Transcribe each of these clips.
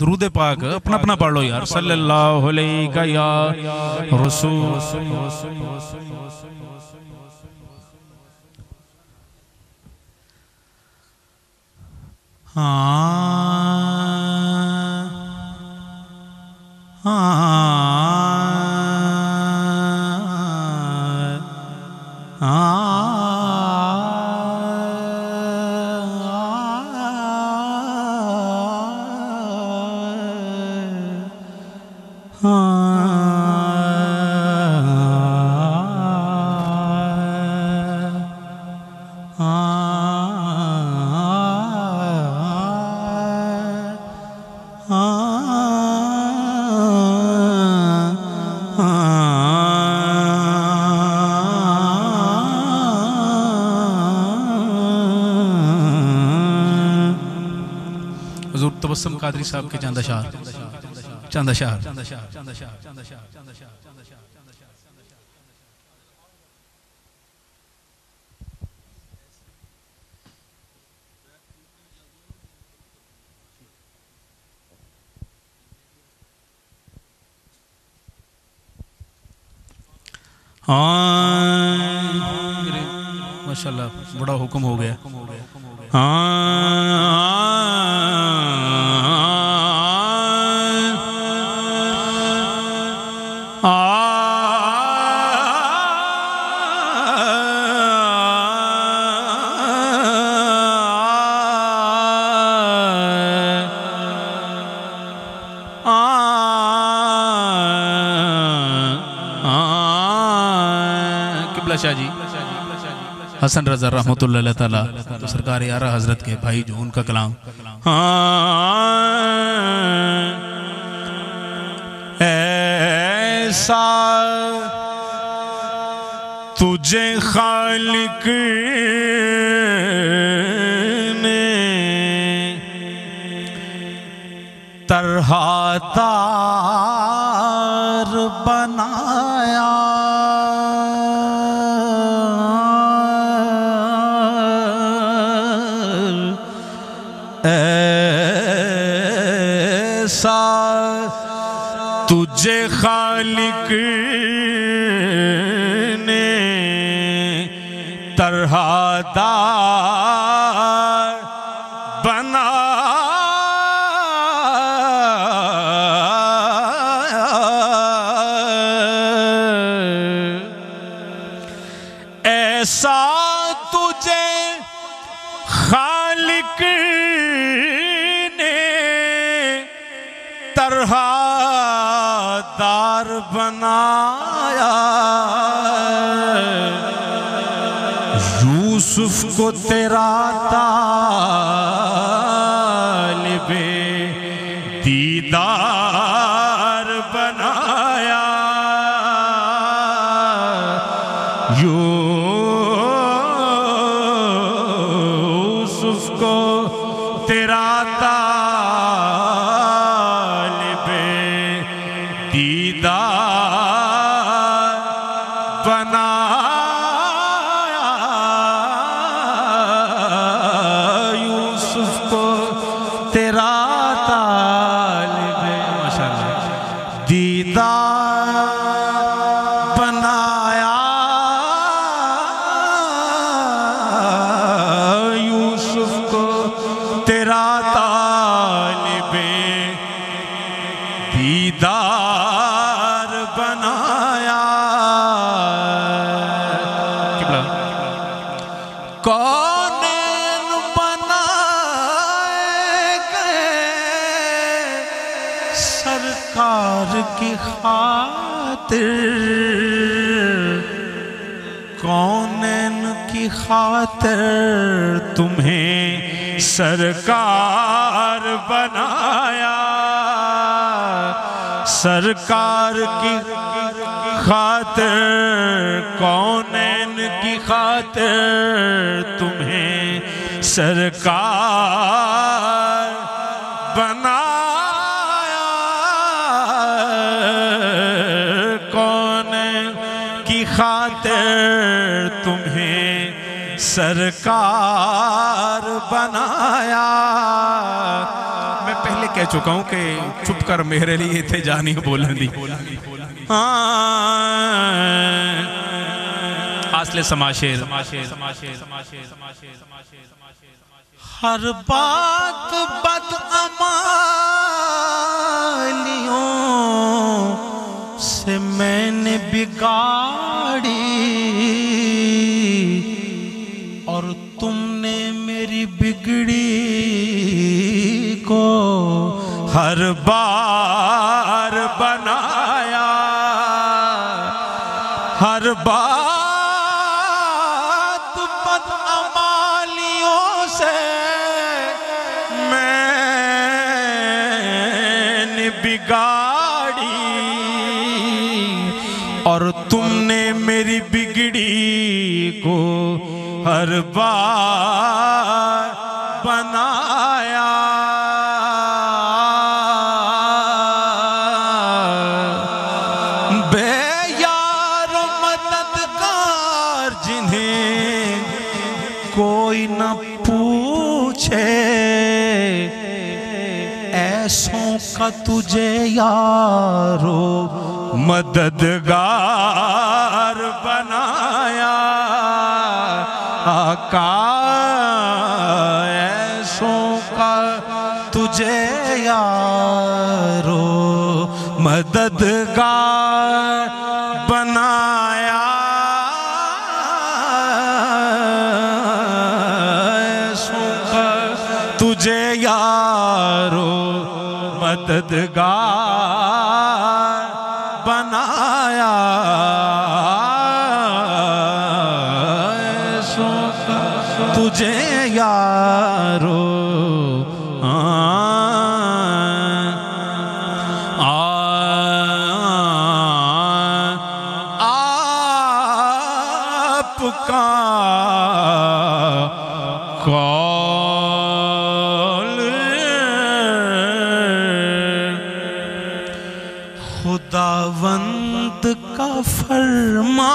درود پاک اپنا اپنا پڑھ لو یار۔ صلی اللہ علیہ یا رسول۔ حضور تبسم قادری صاحب کے چاندہ شاہ۔ چاندہ شاہ۔ ہاں۔ ماشاءاللہ بڑا حکم ہو گیا۔ ہاں۔ قبلہ شاہ جی۔ حسن رضا رحمت اللہ اللہ تعالیٰ، تو سرکار یارہ حضرت کے بھائی جو ان کا کلام۔ ہاں۔ ایسا تجھے خالق نے طرح تار بنایا ایسا تجھے خالق نے طرح دار بنایا۔ یوسف کو تیرا طالب دیدار بنایا۔ کونین بنائے گئے؟ سرکار کی خاطر۔ کونین کی خاطر؟ تمہیں سرکار بنایا۔ سرکار کی خاطر کونین کی خاطر؟ تمہیں سرکار بنایا۔ کونین کی خاطر؟ تمہیں سرکار بنایا۔ کہہ چکا ہوں کہ چھپ کر میرے لیے تھے جانی بولن دی حاصل سماشیر ہر بات بد امالیوں سے میں نے بگاڑی بار بنایا۔ ہر بات بد امالیوں سے میں نے بگاڑی اور تم نے میری بگڑی کو ہر بار بنایا۔ کوئی نہ پوچھے ایسوں کا تجھے یارو مددگار بنایا۔ آقا، ایسوں کا تجھے یارو مددگار مددگار بنایا۔ تجھے یارو آپ کا فرمان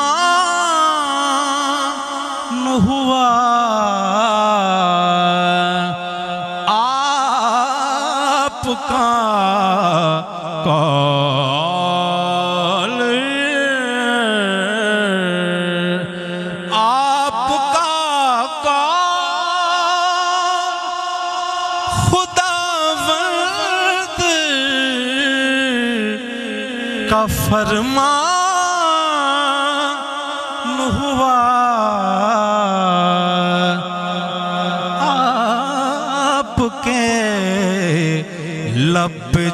ہوا۔ آپ کا کال آپ کا کال خداوند کا فرمان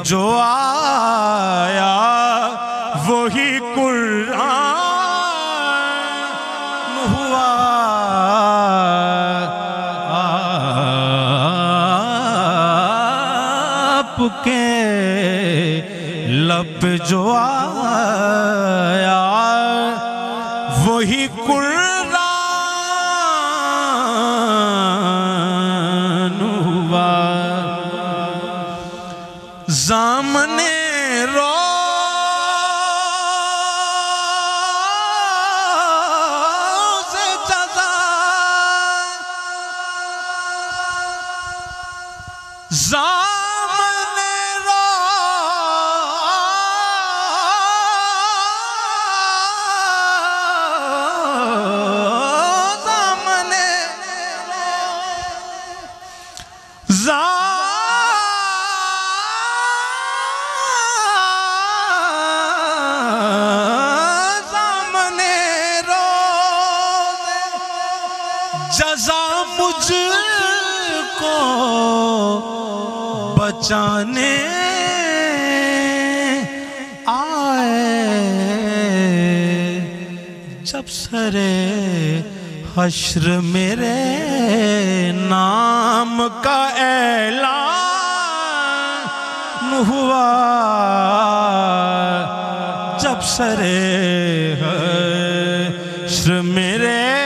جو آیا وہی قرآن ہوا۔ آپ کے لب جو آیا وہی قرآن زامن روز جزا مجھ کو بچانے آئے۔ جب سرے حشر میرے نام کا اعلان ہوا جب سرے ہے میرے